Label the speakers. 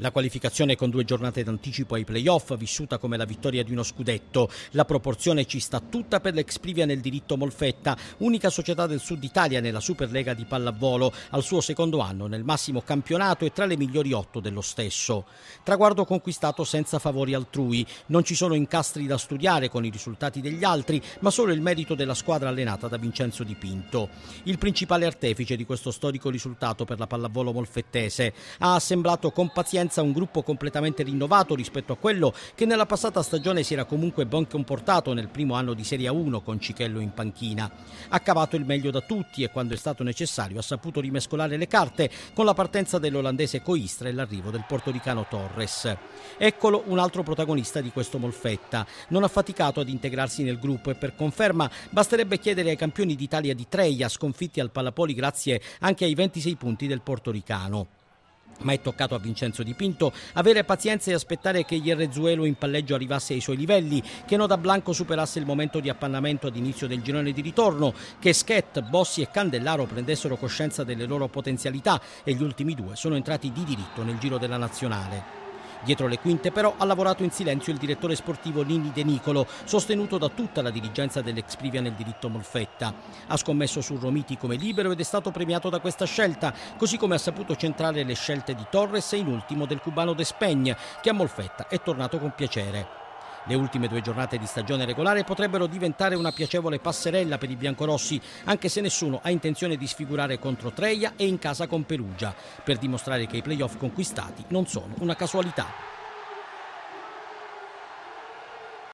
Speaker 1: La qualificazione con due giornate d'anticipo ai playoff, vissuta come la vittoria di uno scudetto. La proporzione ci sta tutta per l'Exprivia nel diritto Molfetta, unica società del sud Italia nella Superlega di pallavolo, al suo secondo anno nel massimo campionato e tra le migliori otto dello stesso. Traguardo conquistato senza favori altrui. Non ci sono incastri da studiare con i risultati degli altri, ma solo il merito della squadra allenata da Vincenzo Di Pinto. Il principale artefice di questo storico risultato per la pallavolo molfettese ha assemblato con pazienza presenza un gruppo completamente rinnovato rispetto a quello che nella passata stagione si era comunque ben comportato nel primo anno di Serie 1 con Cichello in panchina. Ha cavato il meglio da tutti e quando è stato necessario ha saputo rimescolare le carte con la partenza dell'olandese Coistra e l'arrivo del portoricano Torres. Eccolo un altro protagonista di questo Molfetta. Non ha faticato ad integrarsi nel gruppo e per conferma basterebbe chiedere ai campioni d'Italia di Treia sconfitti al Palapoli grazie anche ai 26 punti del portoricano. Ma è toccato a Vincenzo Di Pinto avere pazienza e aspettare che Ierrezuelo in palleggio arrivasse ai suoi livelli, che Noda Blanco superasse il momento di appannamento ad inizio del girone di ritorno, che Schet, Bossi e Candellaro prendessero coscienza delle loro potenzialità e gli ultimi due sono entrati di diritto nel giro della nazionale. Dietro le quinte però ha lavorato in silenzio il direttore sportivo Nini De Nicolo, sostenuto da tutta la dirigenza dell'ex Privia nel diritto Molfetta. Ha scommesso su Romiti come libero ed è stato premiato da questa scelta, così come ha saputo centrare le scelte di Torres e in ultimo del cubano De Spegn, che a Molfetta è tornato con piacere. Le ultime due giornate di stagione regolare potrebbero diventare una piacevole passerella per i biancorossi, anche se nessuno ha intenzione di sfigurare contro Treia e in casa con Perugia, per dimostrare che i playoff conquistati non sono una casualità.